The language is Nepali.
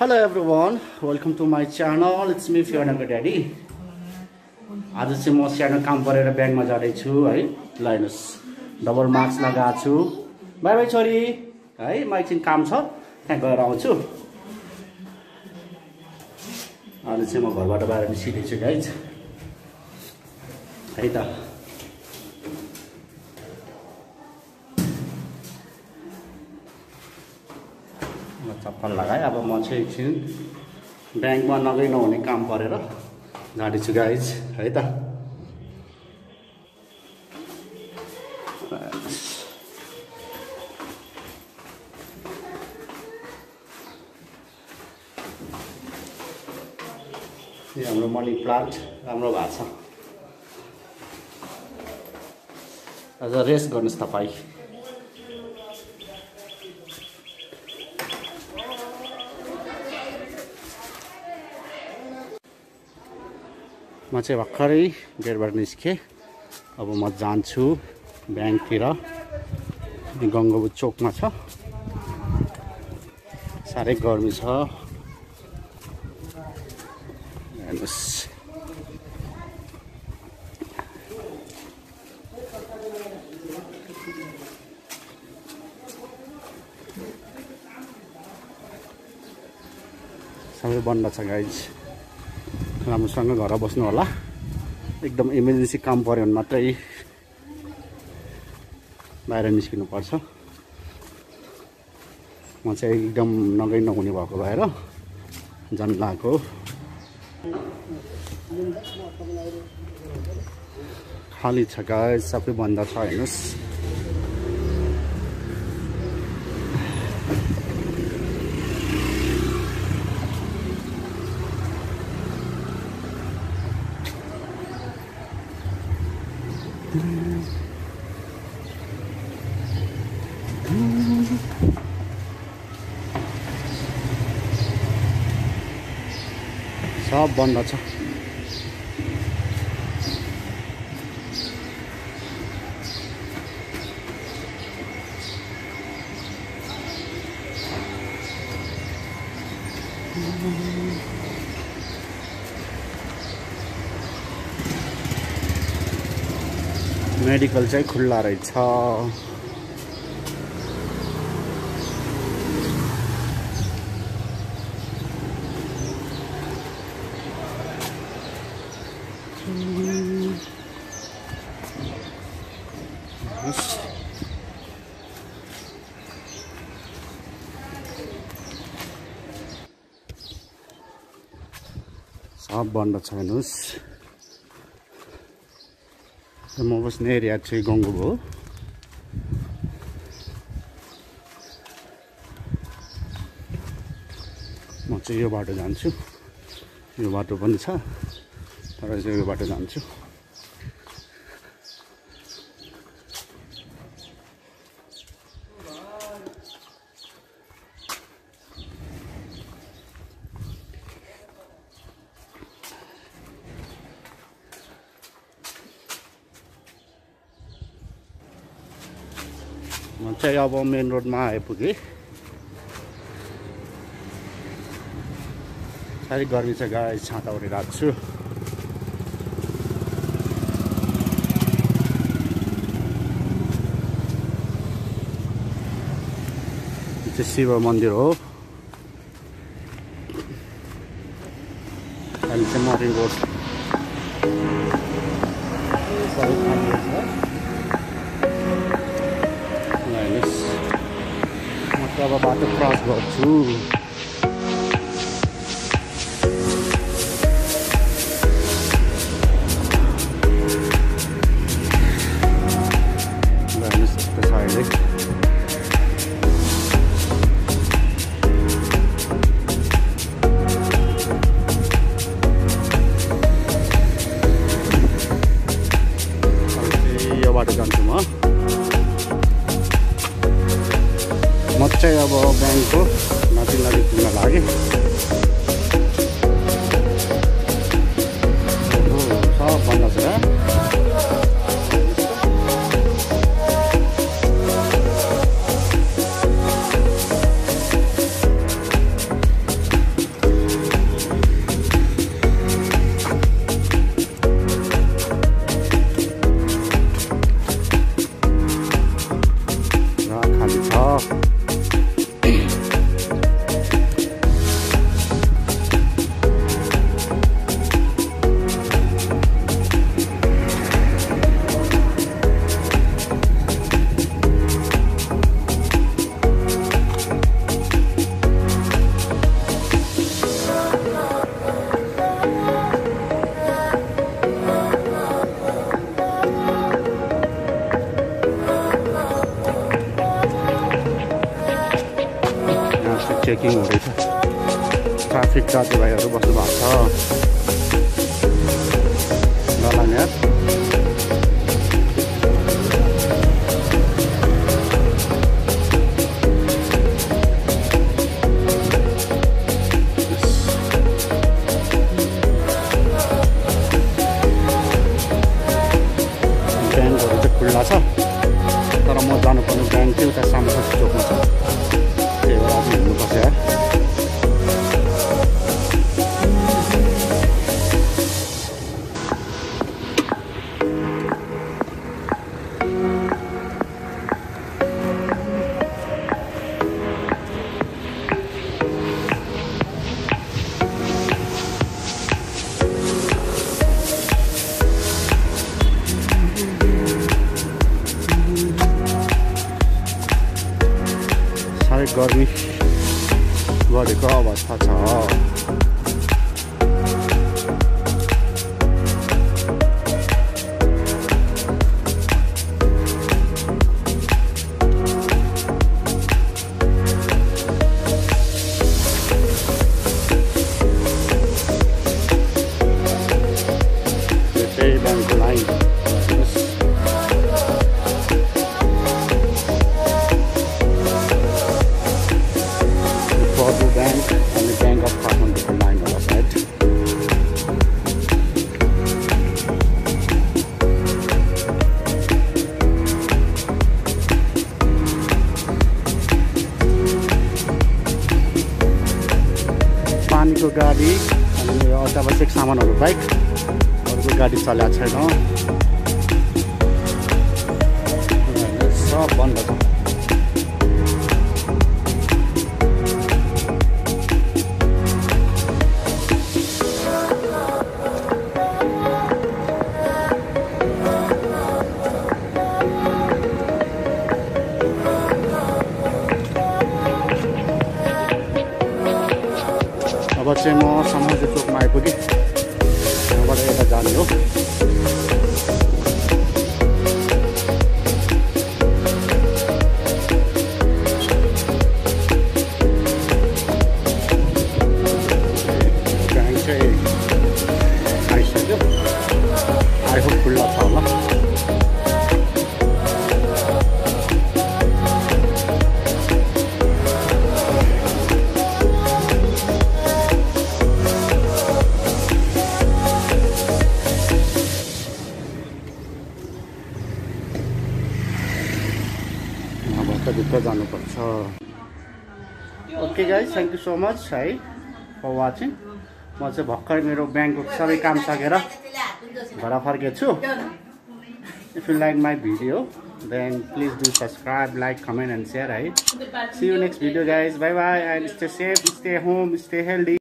Hello everyone welcome to my channel it's me फियोनाको daddy आज चाहिँ म सानो काम परेर ब्याङ्कमा जाँदैछु है ल हेर्नुहोस् डबल मास्क लगाएको छु। बाई बाई छोरी। है म एकछिन काम छ त्यहाँ गएर आउँछु। अनि चाहिँ म घरबाट बाहिर निस्किँदैछु गाइज है त। चप्पल लगाएँ। अब म चाहिँ एकछिन ब्याङ्कमा नगइ नहुने काम परेर जाँदैछु गाइज है त। हाम्रो मनी प्लान्ट राम्रो भएको छ। अझ रेस्ट गर्नुहोस् तपाईँ। म चाहिँ भर्खरै गेटबाट निस्केँ। अब म जान्छु ब्याङ्कतिर। गङ्गाबु चोकमा छ। साह्रै गर्मी छ। हेर्नुहोस्। सबै बन्द छ गाइज राम्रोसँग घर बस्नु होला। एकदम इमर्जेन्सी काम पऱ्यो भने मात्रै बाहिर निस्किनु पर्छ म चाहिँ एकदम नगइ नहुने भएको भएर जान लागेको खाली छ गाई सबै बन्द छ हेर्नुहोस्। सब बन्द छ। मेडिकल चाहिँ खुल्ला रहेछ। सब बन्द छ हेर्नुहोस्। म बस्ने एरिया चाहिँ गङ्गु हो। म चाहिँ यो बाटो जान्छु। यो बाटो पनि छ तर चाहिँ यो बाटो जान्छु। चाहिँ अब मेन रोडमा आइपुगेँ। साह्रै गर्मी छ गाई छाता ओढिरहेको छु। यो चाहिँ शिव मन्दिर हो। अहिले चाहिँ मरिन रोड म चाहिँ अब बाटो क्रस गर्छु अब ब्याङ्कको नजिक नजिक पुग्न चेकिङ हुँदैछ ट्राफिक दाजुभाइहरू बस्नु भएको छ ल यहाँ ब्याङ्कहरू चाहिँ खुल्ला छ तर म जानुपर्ने ब्याङ्क चाहिँ उता सामु चोकमा छ त्यही भएर आज गर्मी बढेको अवस्था छ सामानहरू बाइक अरूको गाडी चलेको छैन। सब बन्द छ। अब चाहिँ म समुद्र चोकमा आइपुगेँ। बड़े हजारियों guys thank you so much है फर वाचिङ म चाहिँ भर्खर मेरो ब्याङ्कको सबै काम सकेर घर फर्केछु। If you like my video then please do subscribe like comment and share है see you next video guys bye bye and stay safe stay home stay healthy